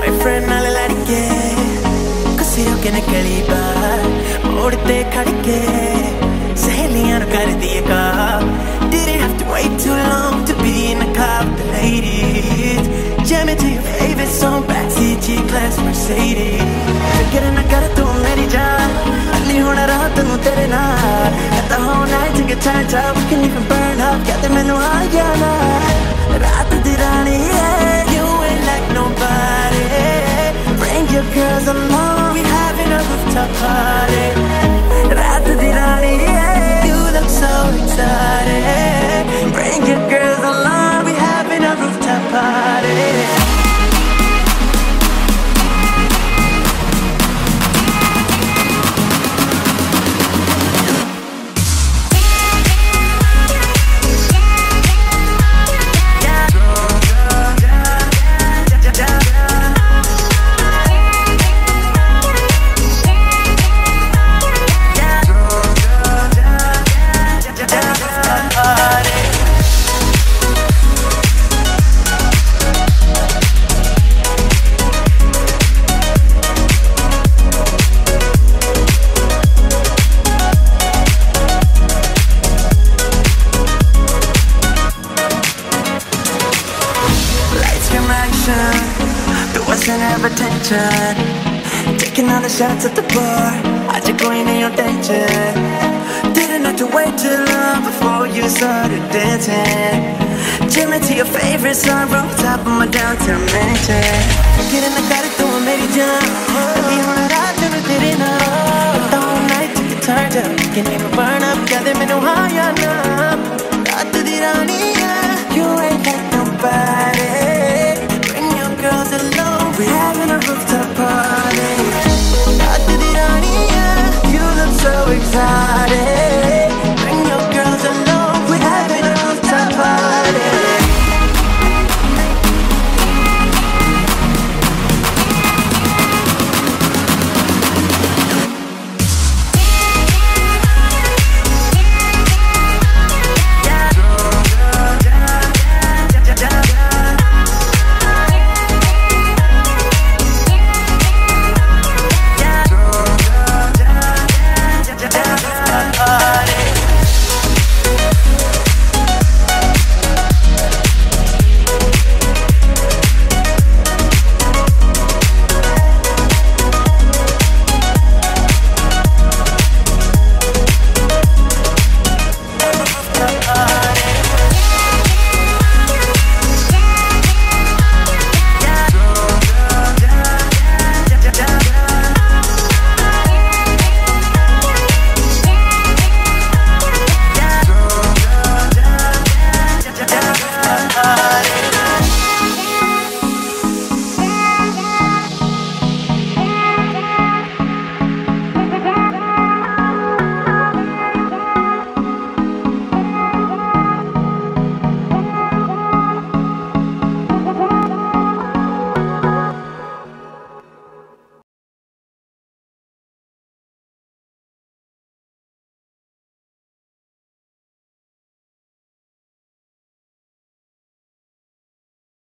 boyfriend ਨਾਲ ਲੜਕੇ ਕਸੀ ਰੁਕੇ ਨਾ ਗਲੀ ਬਾਹਰ ਮੋੜ ਤੇ ਖੜ ਕੇ ਸਹੇਲੀਆਂ Didn't have to wait too long to be in a car with the ladies. Jam it to your favorite song backseat G-Class Mercedes. ਫਿਕਰ ਨਾ ਕਰ ਤੂੰ ਮੇਰੀ ਜਾਨ ਅੱਲੀ ਹੁਣ ਰਾਤ ਨੂੰ ਤੇਰੇ ਨਾਲ ਕਹਤਾ ਹੋ night to get time time we can even burn up ਕਹਤੇ ਮੈਨੂੰ ਆ ਜਾਣਾ ਰਾਤ There wasn't ever. Taking all the shots at the bar. I just going in your tension. Didn't have to wait too long before you started dancing. Jamming to your favorite song, top of my downtown mansion. Get in the car, do a ਮੇਰੀ